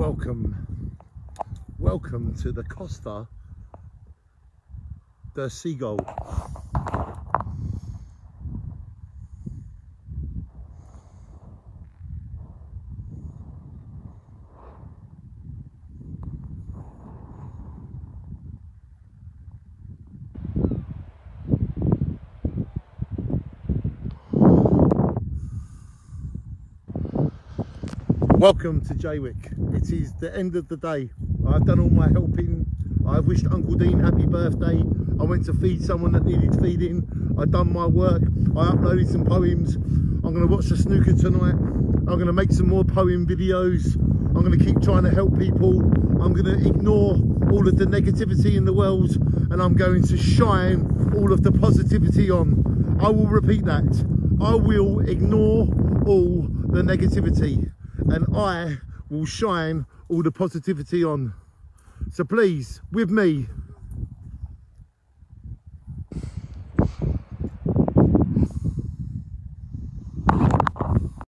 welcome, welcome to the Costa the Seagull. Welcome to Jaywick. It is the end of the day. I've done all my helping. I've wished Uncle Dean happy birthday. I went to feed someone that needed feeding. I've done my work. I uploaded some poems. I'm going to watch the snooker tonight. I'm going to make some more poem videos. I'm going to keep trying to help people. I'm going to ignore all of the negativity in the world and I'm going to shine all of the positivity on. I will repeat that. I will ignore all the negativity and I will shine all the positivity on. So please, with me,